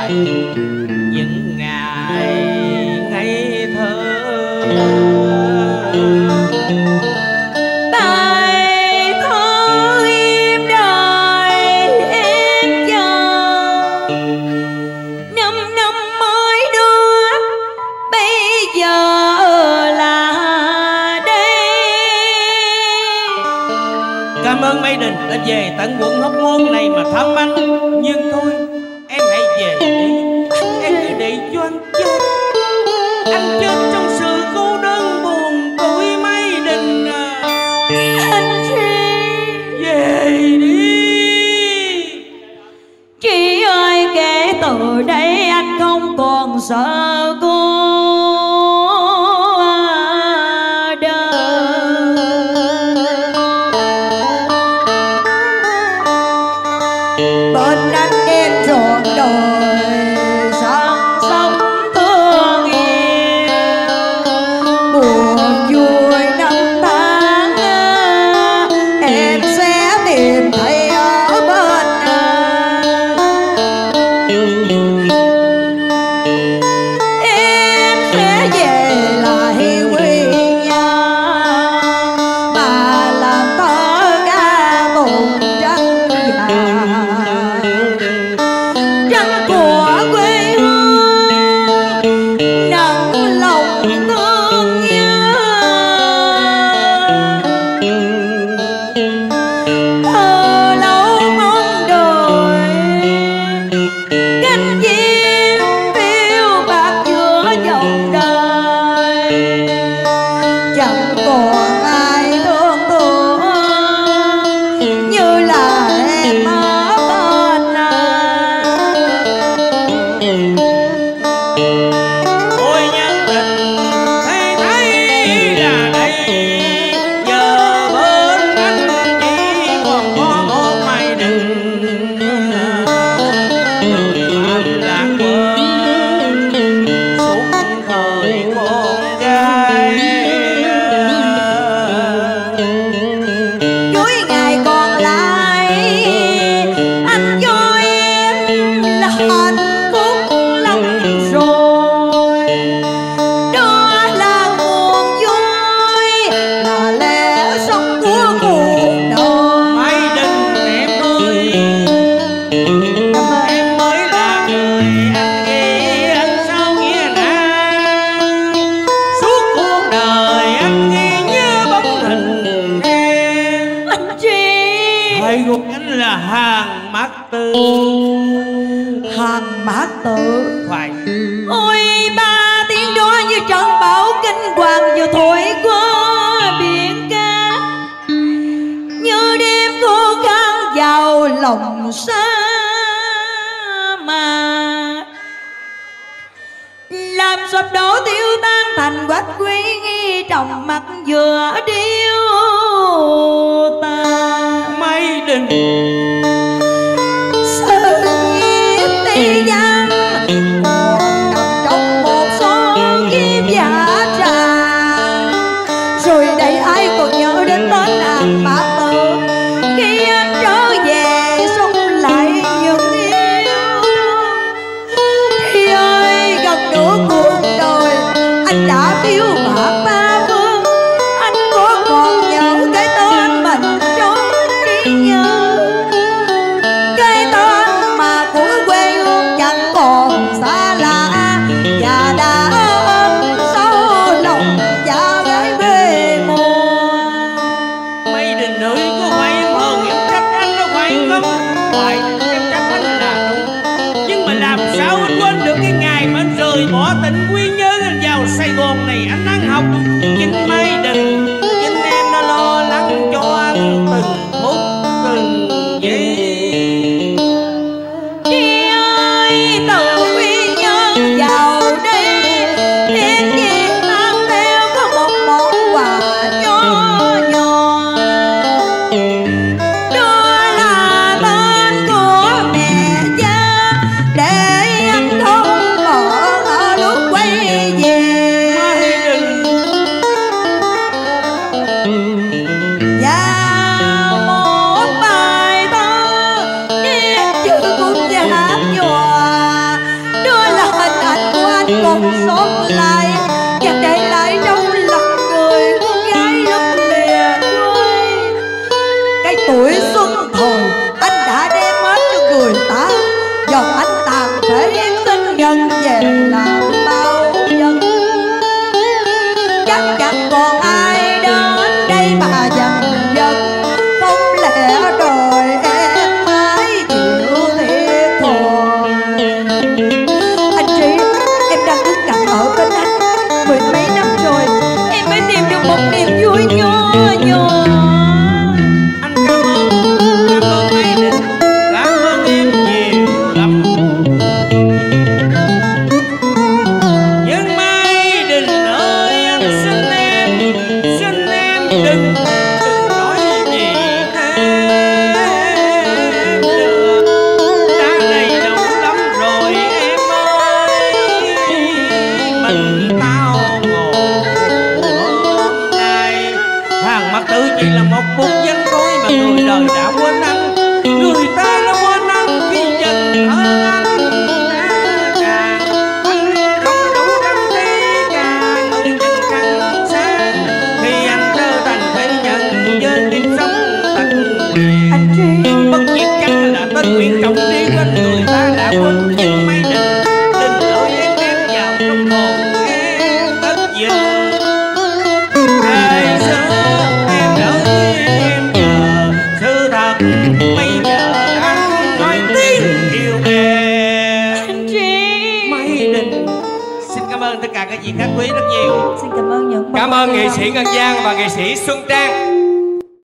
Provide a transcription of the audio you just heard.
lại những ngày ngây thơ. Bài thơ im đời em chờ năm năm mới đưa bây giờ là đây. Cảm ơn Mai Đình đã về tận quận Hóc Môn này mà thăm anh. Nhưng thôi về đi. Em hãy để cho anh chết. Anh chết trong sự cô đơn buồn tuổi Mai Đình à. Anh chị Về đi. Chị ơi kể từ đây anh không còn sợ Good hàng mát tư. Hàng mã tự Phải. Ôi ba tiếng đó như trận bão kinh hoàng vừa thổi qua biển ca. Như đêm cô khăn vào lòng xa mà làm sập đổ tiêu tan thành quách quý nghi trồng mặt vừa điêu ta Mai Đình ơi gần chắc chẳng còn ai quanh người ta đã quên nhưng mấy đình tình lỗi em đem vào trong hồn em tất dình ngày xưa em đợi em chờ sự thật bây giờ anh nói tiếng yêu em. Mấy đình xin cảm ơn tất cả các vị khách quý rất nhiều. Xin cảm ơn những Cảm ơn nghệ sĩ Ngân Giang và nghệ sĩ Xuân Trang